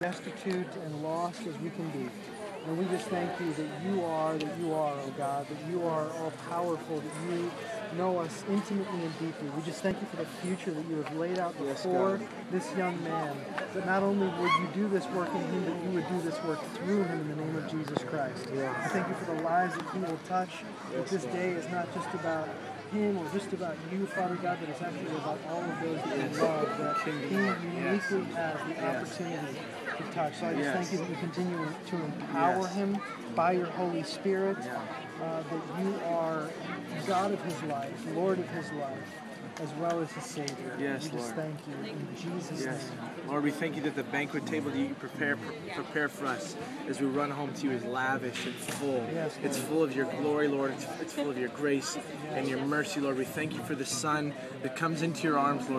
destitute and lost as we can be. And we just thank you that you are, that you are, oh God, that you are all powerful, that you know us intimately and deeply. We just thank you for the future that you have laid out Yes, before God. this young man. That not only would you do this work in him, but you would do this work through him in the name of Jesus Christ. Yes. I thank you for the lives that he will touch. That this day is not just about him or just about you, Father God, but it's actually about all of those that you love, that he uniquely has the opportunity touch. So I just Yes. thank you that you continue to empower Yes. him by your Holy Spirit, Yeah. uh, that you are God of his life, Lord of his life, as well as his Savior. Yes, we just Lord. thank you in Jesus' Yes. name. Lord, we thank you that the banquet table that you prepare prepare for us as we run home to you is lavish and full. Yes, it's full of your glory, Lord. It's, it's full of your grace and your mercy, Lord. We thank you for the Son that comes into your arms, Lord.